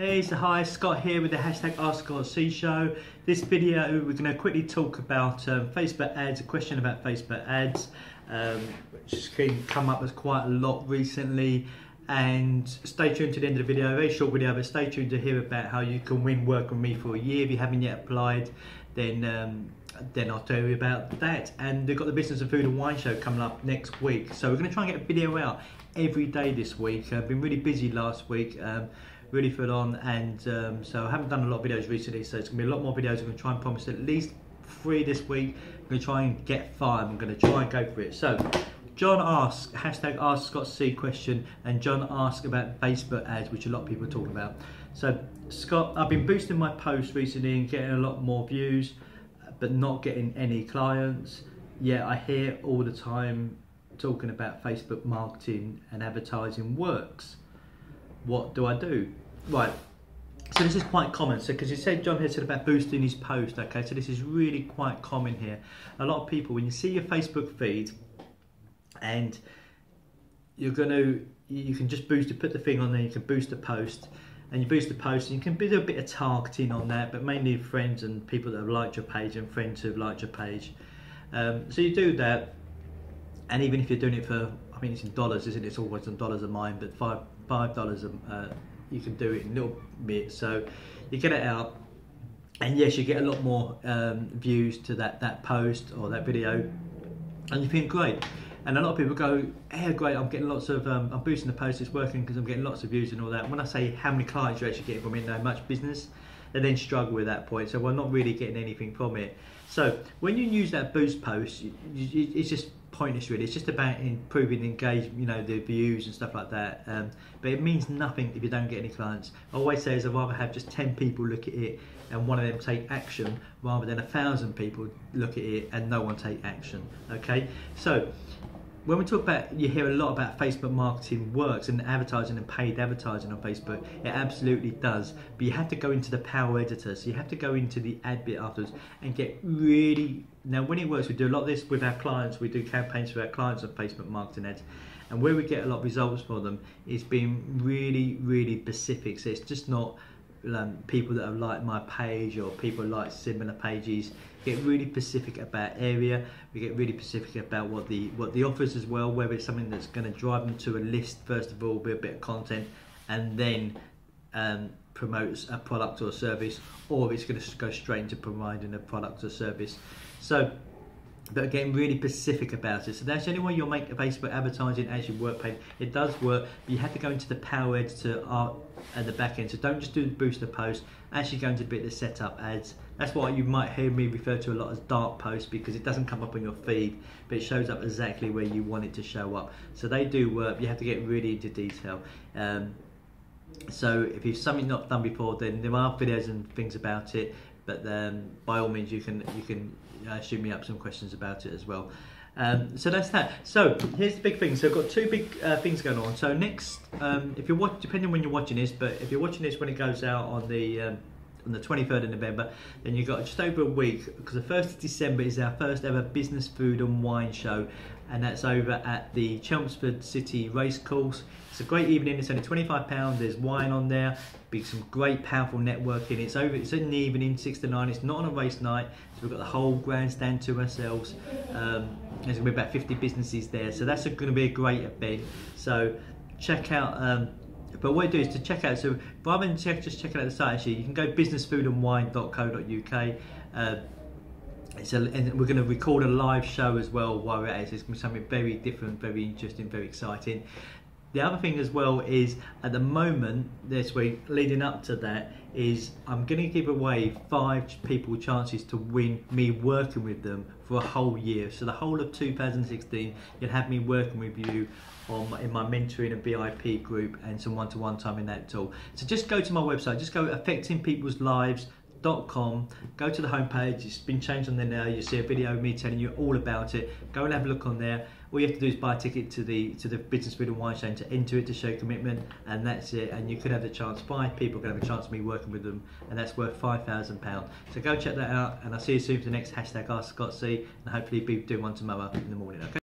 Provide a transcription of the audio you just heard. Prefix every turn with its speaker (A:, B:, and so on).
A: Hey, so hi, Scott here with the hashtag Ask Scott C Show. This video, we're going to quickly talk about um, Facebook ads, a question about Facebook ads, um, which has come up as quite a lot recently. And stay tuned to the end of the video, a very short video, but stay tuned to hear about how you can win work with me for a year. If you haven't yet applied, then um, then I'll tell you about that. And we've got the Business of Food and Wine show coming up next week. So we're going to try and get a video out every day this week. I've been really busy last week. Really full on and um, so I haven't done a lot of videos recently so it's to be a lot more videos. I'm to try and promise at least three this week. I'm to try and get five. I'm to try and go for it. So John asks hashtag ask Scott C question and John asks about Facebook ads which a lot of people are talking about. So Scott I've been boosting my posts recently and getting a lot more views but not getting any clients. Yeah I hear all the time talking about Facebook marketing and advertising works what do I do? Right, so this is quite common. So because you said John here said about boosting his post, okay, so this is really quite common here. A lot of people, when you see your Facebook feed and you're going to, you can just boost it, put the thing on there, you can boost the post and you boost the post and you can do a bit of targeting on that, but mainly friends and people that have liked your page and friends who have liked your page. Um, so you do that and even if you're doing it for, I mean it's in dollars, isn't it? It's always in dollars of mine, but five five dollars uh, you can do it in little bits. So you get it out and yes you get a lot more um, views to that that post or that video and you feel great. And a lot of people go hey great i'm getting lots of um, i'm boosting the post it's working because i'm getting lots of views and all that. And when i say how many clients you're actually getting from it how much business they then struggle with that point so we're not really getting anything from it so when you use that boost post it's just pointless really. It's just about improving engagement, you know, the views and stuff like that. Um, but it means nothing if you don't get any clients. I always say is I'd rather have just 10 people look at it and one of them take action rather than a thousand people look at it and no one take action. Okay, so when we talk about, you hear a lot about Facebook marketing works and advertising and paid advertising on Facebook. It absolutely does. But you have to go into the power editor. So you have to go into the ad bit afterwards and get really. Now, when it works, we do a lot of this with our clients. We do campaigns for our clients on Facebook marketing ads. And where we get a lot of results for them is being really, really specific. So it's just not um, people that have liked my page or people like similar pages get really specific about area we get really specific about what the what the offers as well whether it's something that's going to drive them to a list first of all with a bit of content and then um, promotes a product or service or it's going to go straight into providing a product or service. So but getting really specific about it. So that's the only way you'll make Facebook advertising as your work page. It does work, but you have to go into the power editor art at the back end. So don't just do the booster post, actually go into a bit of the setup ads. That's why you might hear me refer to a lot as dark posts because it doesn't come up on your feed, but it shows up exactly where you want it to show up. So they do work, you have to get really into detail. Um, so if it's something not done before, then there are videos and things about it, but um, by all means you can you can uh, shoot me up some questions about it as well. Um, so that's that. So here's the big thing. So I've got two big uh, things going on. So next, um, if you're watching, depending on when you're watching this, but if you're watching this when it goes out on the um, on the 23rd of November, then you've got just over a week because the 1st of December is our first ever business, food and wine show, and that's over at the Chelmsford City Racecourse. It's a great evening. It's only £25. There's wine on there. Be some great, powerful networking. It's over. It's in the evening, six to nine. It's not on a race night, so we've got the whole grandstand to ourselves. Um, there's going to be about 50 businesses there, so that's going to be a great event. So check out. Um, but what I do is to check out. So rather than check, just checking out the site, actually, you can go businessfoodandwine.co.uk. Uh, it's a, and we're going to record a live show as well while we're at it. It's going to be something very different, very interesting, very exciting. The other thing as well is at the moment this week, leading up to that, is I'm going to give away five people chances to win me working with them for a whole year. So the whole of 2016, you'll have me working with you on in my mentoring and VIP group and some one-to-one time in that tool. So just go to my website, just go affecting people's lives. Go to the homepage, it's been changed on there now. You see a video of me telling you all about it. Go and have a look on there. All you have to do is buy a ticket to the to the Business Food and Wine Show to enter it to show commitment, and that's it. And you could have the chance. Five people could have a chance of me working with them, and that's worth five thousand pounds. So go check that out, and I'll see you soon for the next hashtag Ask Scott C, and hopefully be doing one tomorrow in the morning. Okay.